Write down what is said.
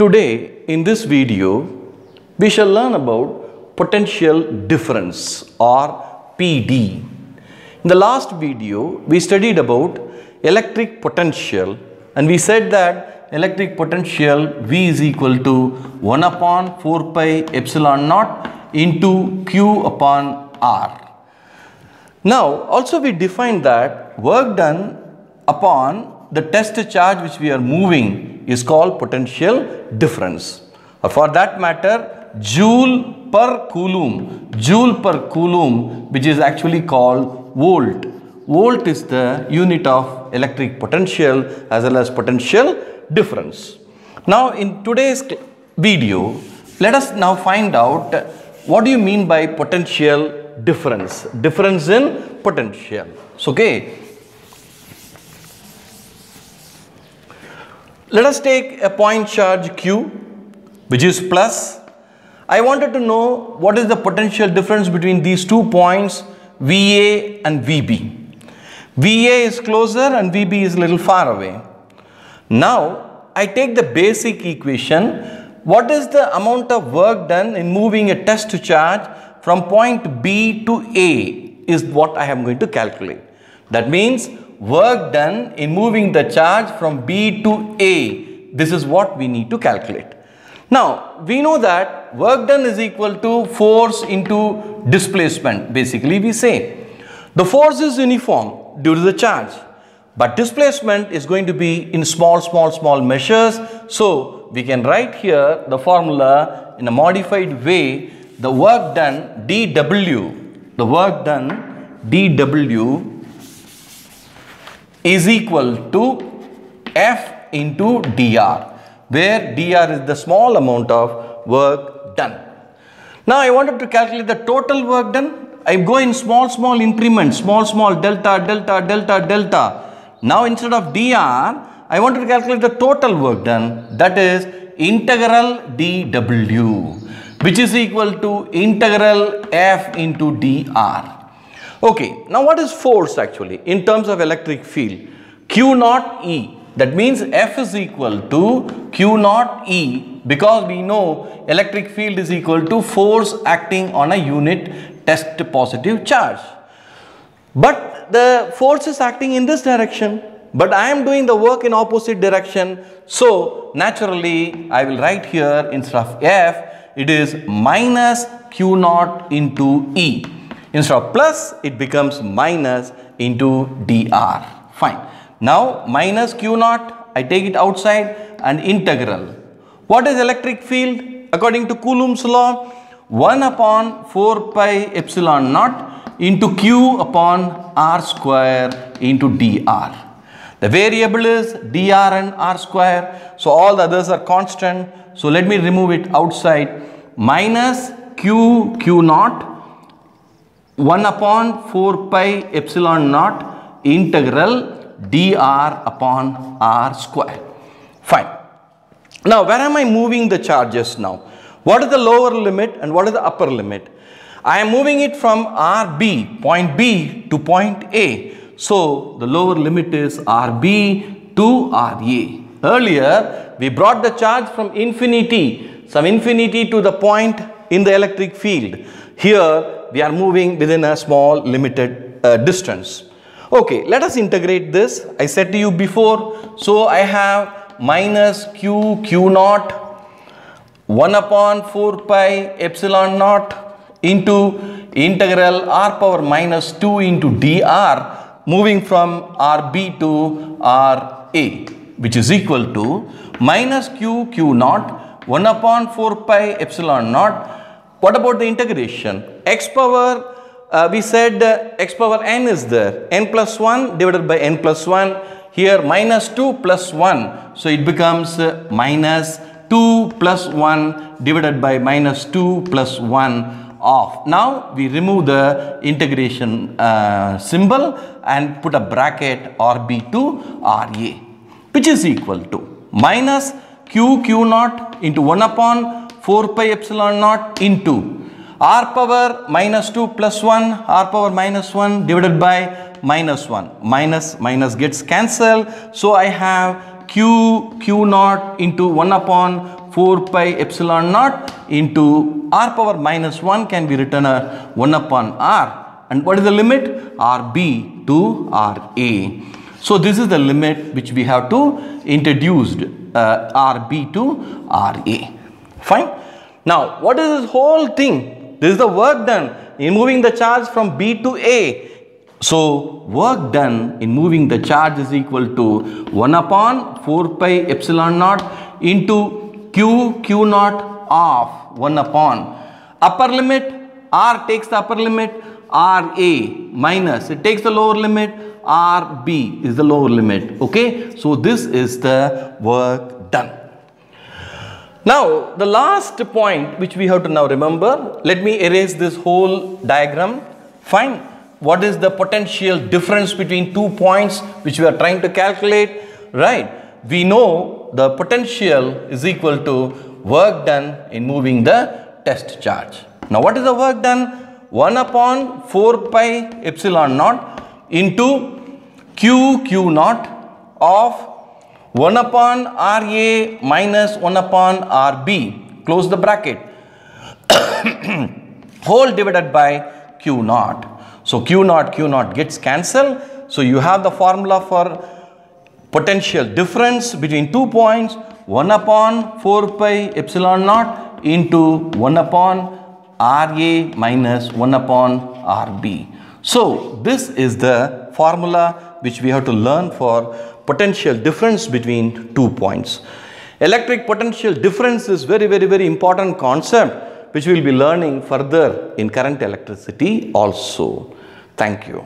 Today in this video we shall learn about potential difference or PD. In the last video we studied about electric potential and we said that electric potential V is equal to 1 upon 4 pi epsilon naught into Q upon R. Now also we defined that work done upon the test charge which we are moving is called potential difference for that matter joule per coulomb, joule per coulomb which is actually called volt. Volt is the unit of electric potential as well as potential difference. Now in today's video let us now find out what do you mean by potential difference difference in potential so okay let us take a point charge q which is plus. I wanted to know what is the potential difference between these two points va and vb va is closer and vb is a little far away. Now i take the basic equation. What is the amount of work done in moving a test charge from point B to A is what I am going to calculate. That means work done in moving the charge from B to A. This is what we need to calculate. Now, we know that work done is equal to force into displacement. Basically, we say the force is uniform due to the charge, but displacement is going to be in small, small, small measures. So, we can write here the formula in a modified way the work done dW, the work done dW is equal to F into dr, where dr is the small amount of work done. Now I wanted to calculate the total work done. I go in small, small increments, small, small delta, delta, delta, delta. Now instead of dr, I wanted to calculate the total work done, that is integral dW which is equal to integral F into dr. Okay, now what is force actually in terms of electric field? Q naught E. That means F is equal to Q naught E because we know electric field is equal to force acting on a unit test positive charge. But the force is acting in this direction but I am doing the work in opposite direction. So naturally I will write here instead of F it is minus q naught into E. Instead of plus, it becomes minus into dr. Fine. Now, minus q naught, I take it outside and integral. What is electric field? According to Coulomb's law, 1 upon 4 pi epsilon naught into q upon r square into dr. The variable is dr and r square. So, all the others are constant. So, let me remove it outside minus q q naught 1 upon 4 pi epsilon naught integral dr upon r square. Fine. Now, where am I moving the charges now? What is the lower limit and what is the upper limit? I am moving it from RB, point B to point A. So, the lower limit is RB to RA. Earlier, we brought the charge from infinity, some infinity to the point in the electric field. Here, we are moving within a small limited uh, distance. Okay, let us integrate this. I said to you before, so I have minus q q naught 1 upon 4 pi epsilon naught into integral r power minus 2 into dr moving from RB to RA which is equal to minus q q naught 1 upon 4 pi epsilon naught. What about the integration? x power uh, we said uh, x power n is there n plus 1 divided by n plus 1 here minus 2 plus 1 so it becomes uh, minus 2 plus 1 divided by minus 2 plus 1 off. Now we remove the integration uh, symbol and put a bracket RB to RA which is equal to minus q q naught into 1 upon 4 pi epsilon naught into r power minus 2 plus 1 r power minus 1 divided by minus 1 minus minus gets cancelled so I have q q naught into 1 upon 4 pi epsilon naught into r power minus 1 can be written as 1 upon r. And what is the limit? rb to ra. So this is the limit which we have to introduced uh, rb to ra. Fine. Now what is this whole thing? This is the work done in moving the charge from b to a. So work done in moving the charge is equal to 1 upon 4 pi epsilon naught into q q naught of 1 upon upper limit r takes the upper limit r a minus it takes the lower limit r b is the lower limit okay so this is the work done now the last point which we have to now remember let me erase this whole diagram. Fine. What is the potential difference between two points which we are trying to calculate? Right. We know the potential is equal to work done in moving the test charge. Now what is the work done? 1 upon 4 pi epsilon naught into q q naught of 1 upon RA minus 1 upon RB close the bracket whole divided by q naught so q naught, q naught gets cancelled. So you have the formula for potential difference between two points 1 upon 4 pi epsilon naught into 1 upon Ra minus 1 upon Rb. So this is the formula which we have to learn for potential difference between two points. Electric potential difference is very very very important concept which we will be learning further in current electricity also. Thank you.